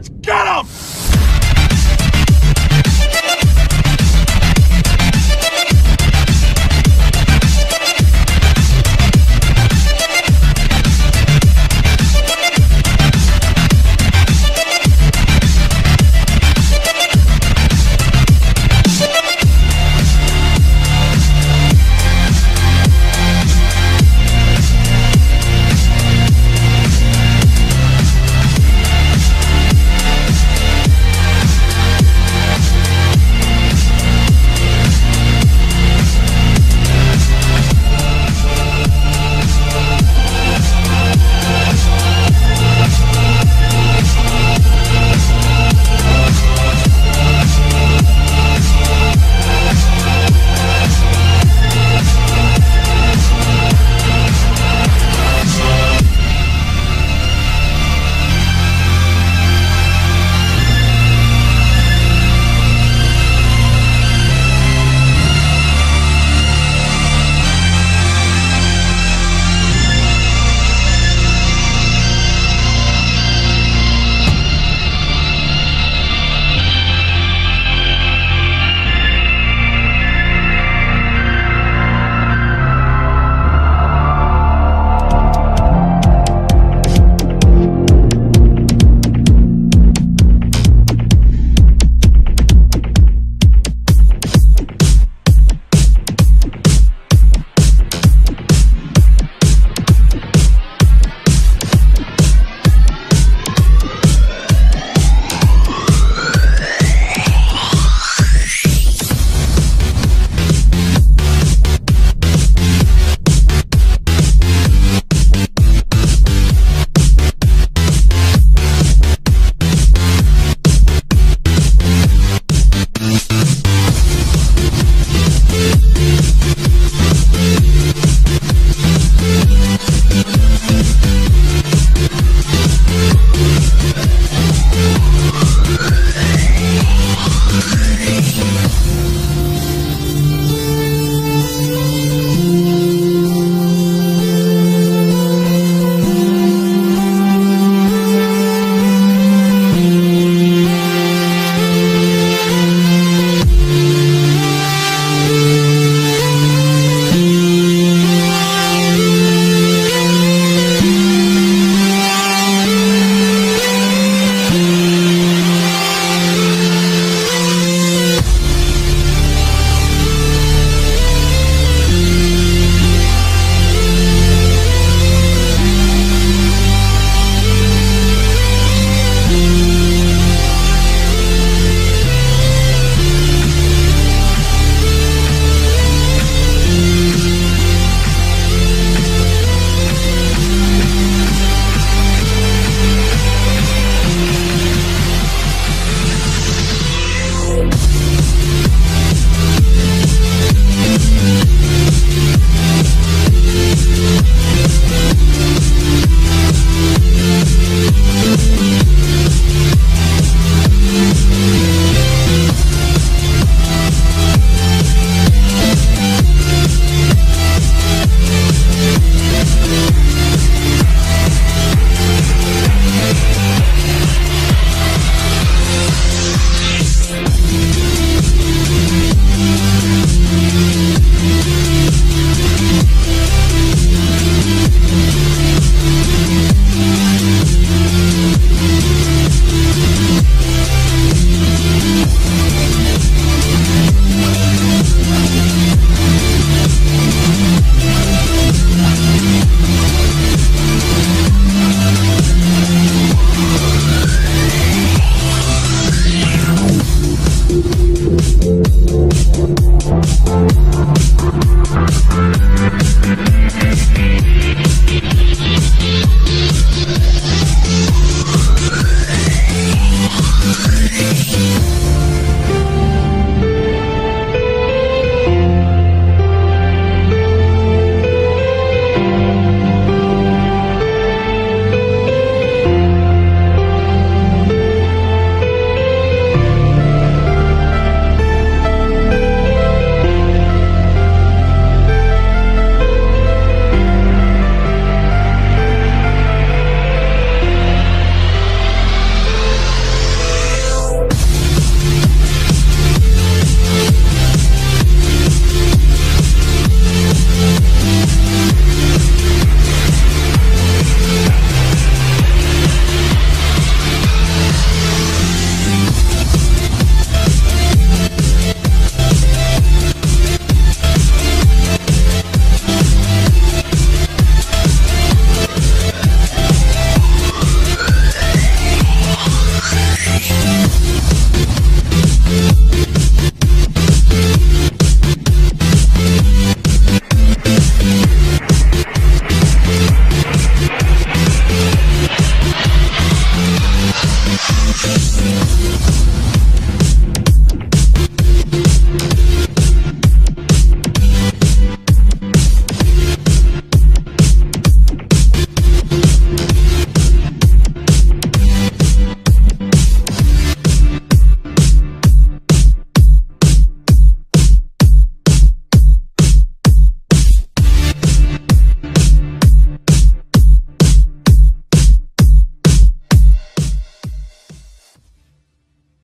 Let's go.